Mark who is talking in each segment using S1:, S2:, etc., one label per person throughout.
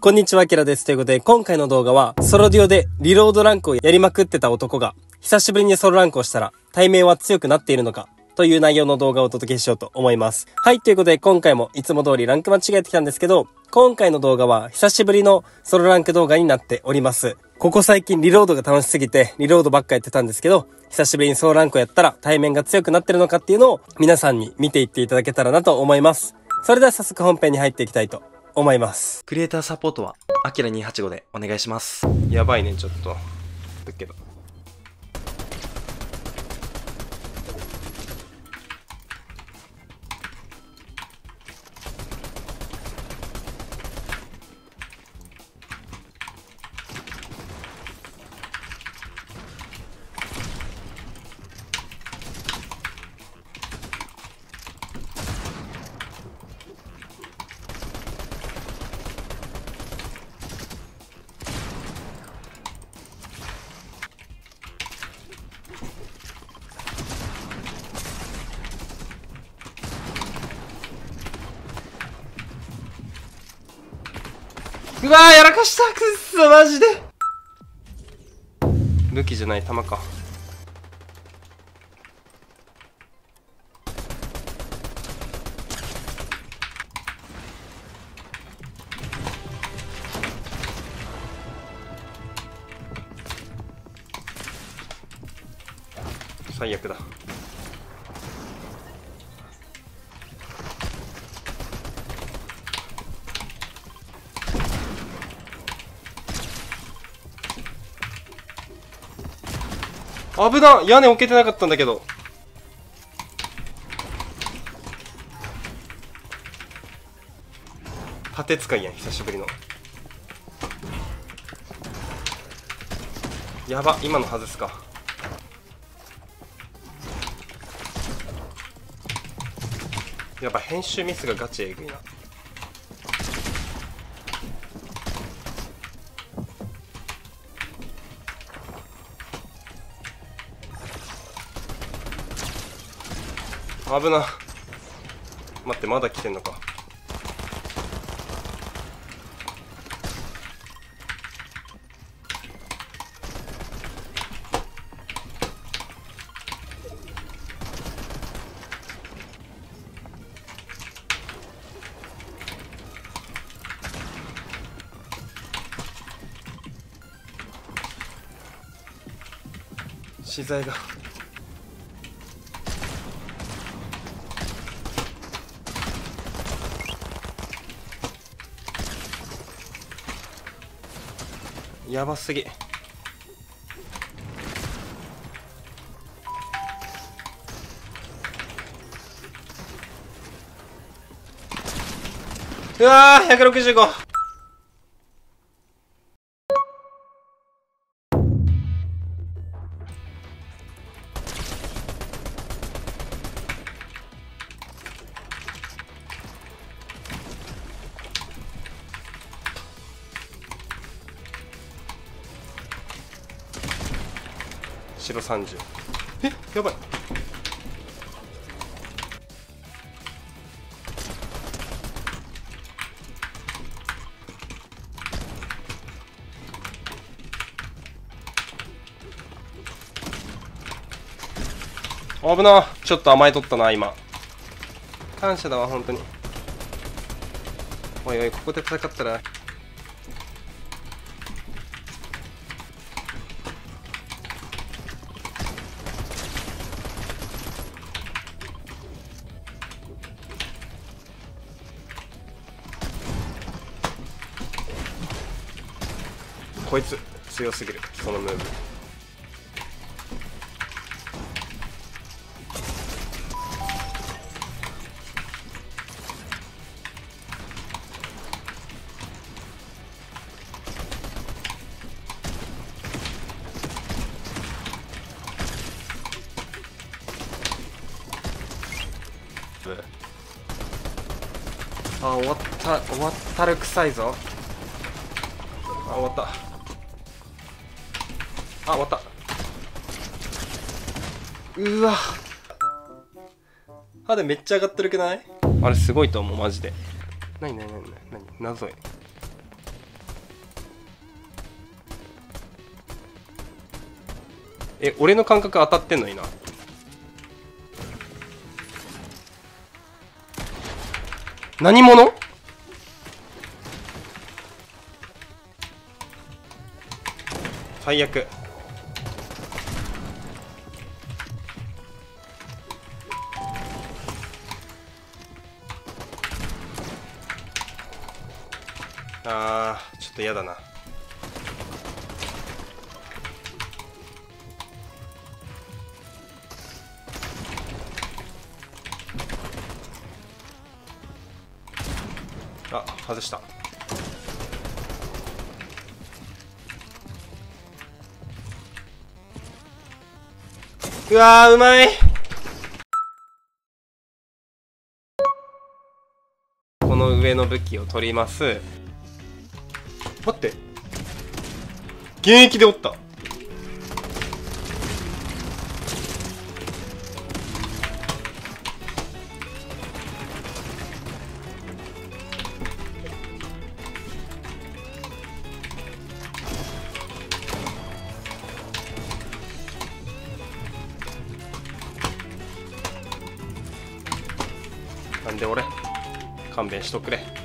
S1: こんにちは、キラです。ということで、今回の動画は、ソロデュオでリロードランクをやりまくってた男が、久しぶりにソロランクをしたら、対面は強くなっているのか、という内容の動画をお届けしようと思います。はい、ということで、今回もいつも通りランク間違えてきたんですけど、今回の動画は、久しぶりのソロランク動画になっております。ここ最近リロードが楽しすぎて、リロードばっかやってたんですけど、久しぶりにソロランクをやったら、対面が強くなってるのかっていうのを、皆さんに見ていっていただけたらなと思います。それでは早速本編に入っていきたいと思います。
S2: クリエイターサポートは、アキラ285でお願いします。
S1: やばいね、ちょっと。だけど。うわやらかした。くっそマジで。武器じゃない弾か。最悪だ。危な屋根置けてなかったんだけど。盾使いやん久しぶりの。やば今の外すか。やっぱ編集ミスがガチえぐいな。危な。待ってまだ来てんのか。資材が。やばすぎ。うわー165白30えやばい。危な。ちょっと甘えとったな今。感謝だわ本当に。おいおいここで戦ったらこいつ強すぎる。そのムーブ。あ終わった終わったる臭いぞ。あ終わったあ終わった。うわ。肌めっちゃ上がってるくない？あれすごいと思うマジで。何何何何何？謎いえ俺の感覚当たってんのにな。何者？最悪。あーちょっと嫌だな。あ外した。うわうまい。この上の武器を取ります。待って。現役でおった。なんで俺勘弁しとくれ。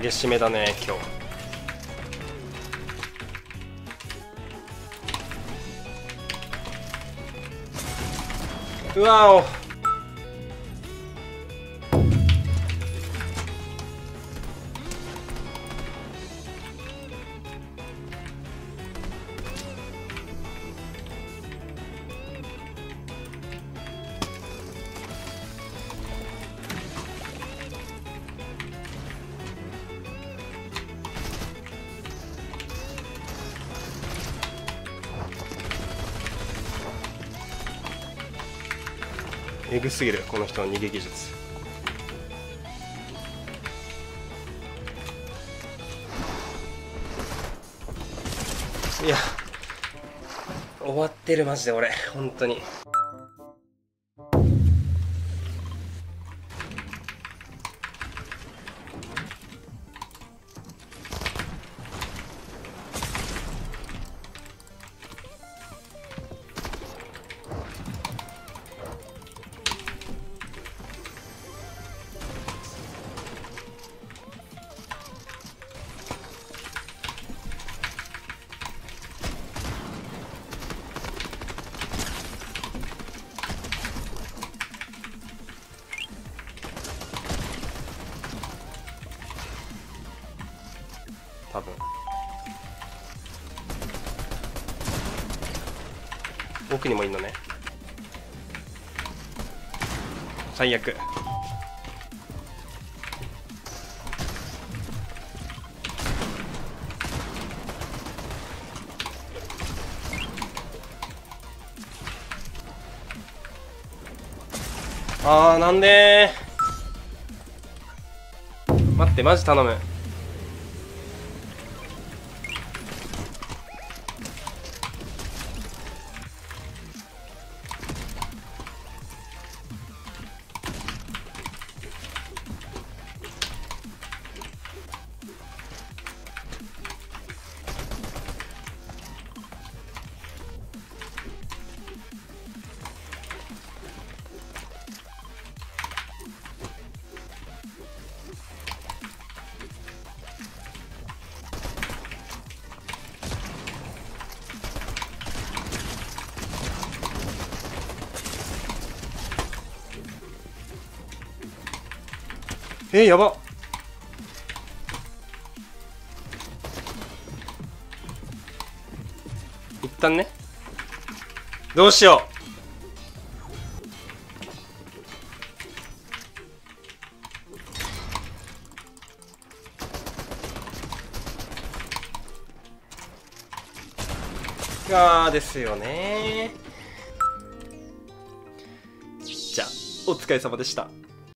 S1: 激しめだね今日。うわお。えぐすぎるこの人の逃げ技術。いや終わってるマジで俺。本当に。奥にもいんのね。最悪。あーなんで待ってマジ頼む。えー、やば。一旦ね。どうしよう。がーですよね。じゃあお疲れ様でした。